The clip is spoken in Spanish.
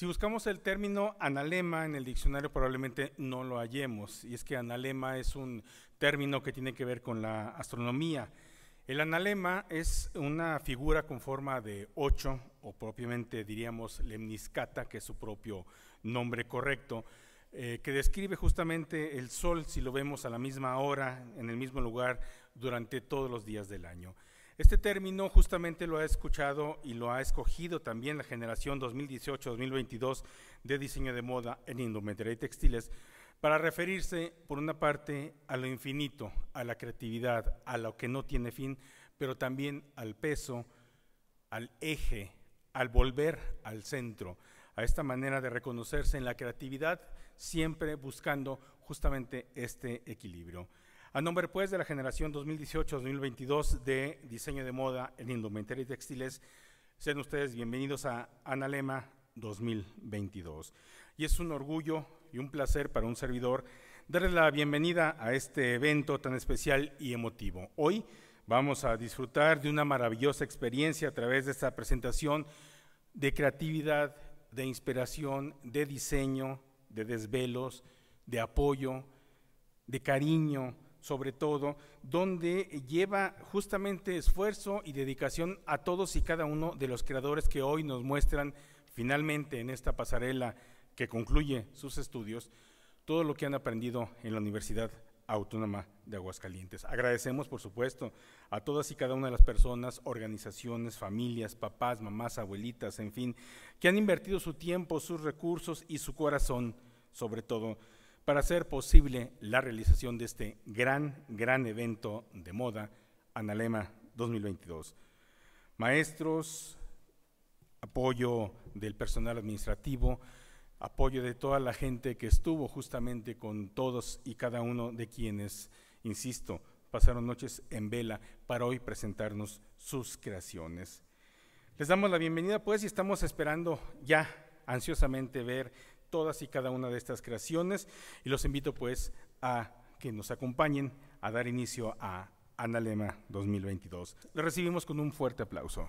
Si buscamos el término analema en el diccionario probablemente no lo hallemos, y es que analema es un término que tiene que ver con la astronomía. El analema es una figura con forma de ocho, o propiamente diríamos lemniscata, que es su propio nombre correcto, eh, que describe justamente el Sol si lo vemos a la misma hora, en el mismo lugar, durante todos los días del año. Este término justamente lo ha escuchado y lo ha escogido también la generación 2018-2022 de diseño de moda en indumentaria y textiles para referirse, por una parte, a lo infinito, a la creatividad, a lo que no tiene fin, pero también al peso, al eje, al volver al centro, a esta manera de reconocerse en la creatividad, siempre buscando justamente este equilibrio. A nombre pues de la generación 2018-2022 de diseño de moda en indumentaria y textiles, sean ustedes bienvenidos a Analema 2022. Y es un orgullo y un placer para un servidor darles la bienvenida a este evento tan especial y emotivo. Hoy vamos a disfrutar de una maravillosa experiencia a través de esta presentación de creatividad, de inspiración, de diseño, de desvelos, de apoyo, de cariño, sobre todo, donde lleva justamente esfuerzo y dedicación a todos y cada uno de los creadores que hoy nos muestran finalmente en esta pasarela que concluye sus estudios, todo lo que han aprendido en la Universidad Autónoma de Aguascalientes. Agradecemos, por supuesto, a todas y cada una de las personas, organizaciones, familias, papás, mamás, abuelitas, en fin, que han invertido su tiempo, sus recursos y su corazón, sobre todo, para hacer posible la realización de este gran, gran evento de moda, Analema 2022. Maestros, apoyo del personal administrativo, apoyo de toda la gente que estuvo justamente con todos y cada uno de quienes, insisto, pasaron noches en vela para hoy presentarnos sus creaciones. Les damos la bienvenida pues y estamos esperando ya ansiosamente ver todas y cada una de estas creaciones y los invito pues a que nos acompañen a dar inicio a Analema 2022. Les recibimos con un fuerte aplauso.